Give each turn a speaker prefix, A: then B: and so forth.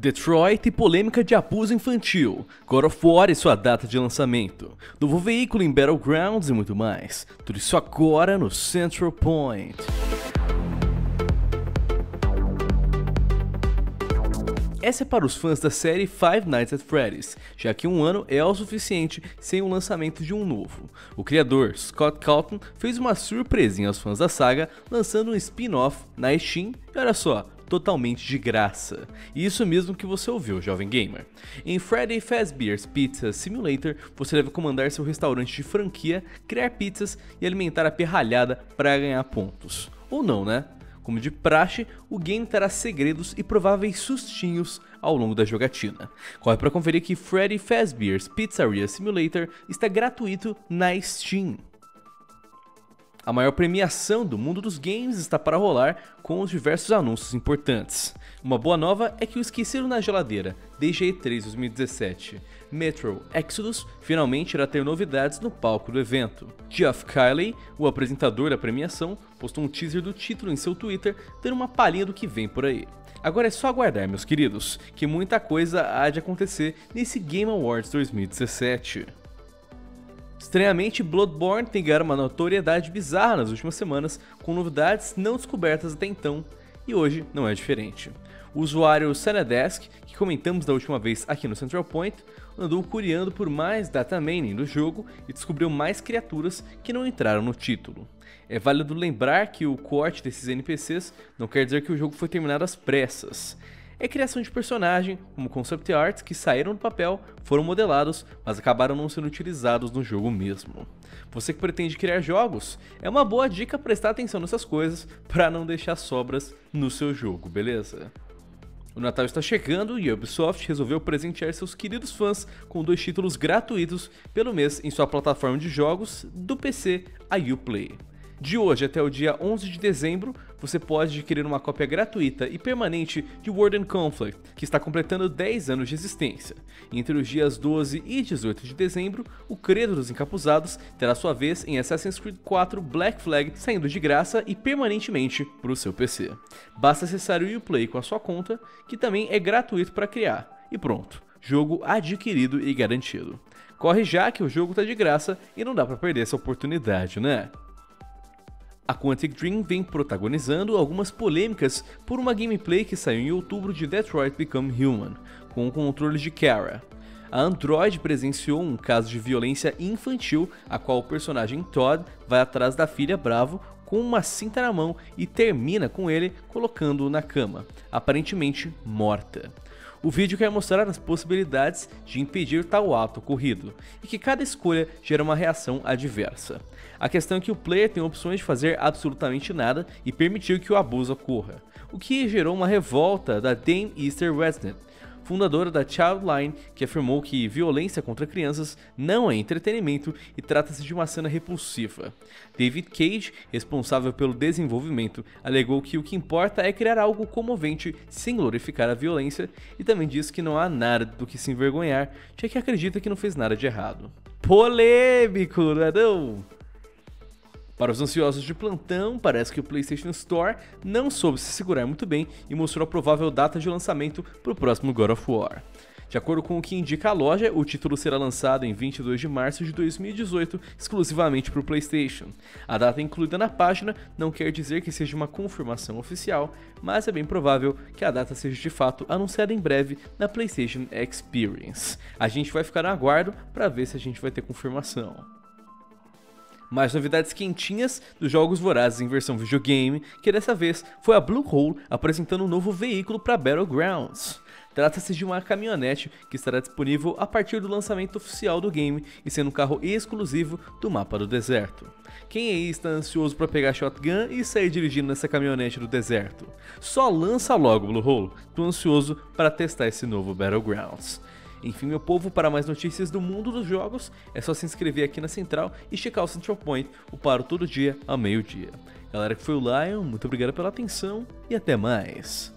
A: Detroit e polêmica de abuso infantil, God of War e sua data de lançamento, novo veículo em Battlegrounds e muito mais. Tudo isso agora no Central Point. Essa é para os fãs da série Five Nights at Freddy's, já que um ano é o suficiente sem o lançamento de um novo. O criador, Scott Calton, fez uma surpresinha aos fãs da saga, lançando um spin-off na Steam, e olha só, totalmente de graça. E isso mesmo que você ouviu, jovem gamer. Em Freddy Fazbear's Pizza Simulator, você deve comandar seu restaurante de franquia, criar pizzas e alimentar a perralhada para ganhar pontos. Ou não, né? Como de praxe, o game terá segredos e prováveis sustinhos ao longo da jogatina. Corre para conferir que Freddy Fazbear's Pizzeria Simulator está gratuito na Steam. A maior premiação do mundo dos games está para rolar com os diversos anúncios importantes. Uma boa nova é que o esquecido na geladeira desde E3 2017, Metro Exodus, finalmente irá ter novidades no palco do evento. Geoff Keighley, o apresentador da premiação, postou um teaser do título em seu Twitter, dando uma palhinha do que vem por aí. Agora é só aguardar, meus queridos, que muita coisa há de acontecer nesse Game Awards 2017. Estranhamente, Bloodborne tem ganhado uma notoriedade bizarra nas últimas semanas, com novidades não descobertas até então, e hoje não é diferente. O usuário Sanadesk, que comentamos da última vez aqui no Central Point, andou curiando por mais data mining do jogo e descobriu mais criaturas que não entraram no título. É válido lembrar que o corte desses NPCs não quer dizer que o jogo foi terminado às pressas é criação de personagem, como concept arts que saíram do papel, foram modelados, mas acabaram não sendo utilizados no jogo mesmo. Você que pretende criar jogos, é uma boa dica prestar atenção nessas coisas para não deixar sobras no seu jogo, beleza? O Natal está chegando e a Ubisoft resolveu presentear seus queridos fãs com dois títulos gratuitos pelo mês em sua plataforma de jogos do PC, a Uplay. De hoje até o dia 11 de dezembro, você pode adquirir uma cópia gratuita e permanente de World and Conflict, que está completando 10 anos de existência. Entre os dias 12 e 18 de dezembro, o Credo dos Encapuzados terá sua vez em Assassin's Creed 4 Black Flag, saindo de graça e permanentemente para o seu PC. Basta acessar o Uplay com a sua conta, que também é gratuito para criar, e pronto, jogo adquirido e garantido. Corre já que o jogo está de graça e não dá para perder essa oportunidade, né? A Quantic Dream vem protagonizando algumas polêmicas por uma gameplay que saiu em outubro de Detroit Become Human, com o controle de Kara. A Android presenciou um caso de violência infantil, a qual o personagem Todd vai atrás da filha Bravo com uma cinta na mão e termina com ele colocando-o na cama, aparentemente morta. O vídeo quer mostrar as possibilidades de impedir tal ato ocorrido, e que cada escolha gera uma reação adversa. A questão é que o player tem opções de fazer absolutamente nada e permitir que o abuso ocorra, o que gerou uma revolta da Dame Easter Resnet, fundadora da Childline, que afirmou que violência contra crianças não é entretenimento e trata-se de uma cena repulsiva. David Cage, responsável pelo desenvolvimento, alegou que o que importa é criar algo comovente sem glorificar a violência e também disse que não há nada do que se envergonhar, já que acredita que não fez nada de errado. Polêmico, não é não? Para os ansiosos de plantão, parece que o PlayStation Store não soube se segurar muito bem e mostrou a provável data de lançamento para o próximo God of War. De acordo com o que indica a loja, o título será lançado em 22 de março de 2018, exclusivamente para o PlayStation. A data incluída na página não quer dizer que seja uma confirmação oficial, mas é bem provável que a data seja de fato anunciada em breve na PlayStation Experience. A gente vai ficar no aguardo para ver se a gente vai ter confirmação. Mais novidades quentinhas dos jogos vorazes em versão videogame, que dessa vez foi a Bluehole apresentando um novo veículo para Battlegrounds. Trata-se de uma caminhonete que estará disponível a partir do lançamento oficial do game e sendo um carro exclusivo do mapa do deserto. Quem aí está ansioso para pegar shotgun e sair dirigindo nessa caminhonete do deserto? Só lança logo Bluehole, tô ansioso para testar esse novo Battlegrounds. Enfim, meu povo, para mais notícias do mundo dos jogos, é só se inscrever aqui na Central e checar o Central Point, o paro todo dia ao meio-dia. Galera que foi o Lion, muito obrigado pela atenção e até mais.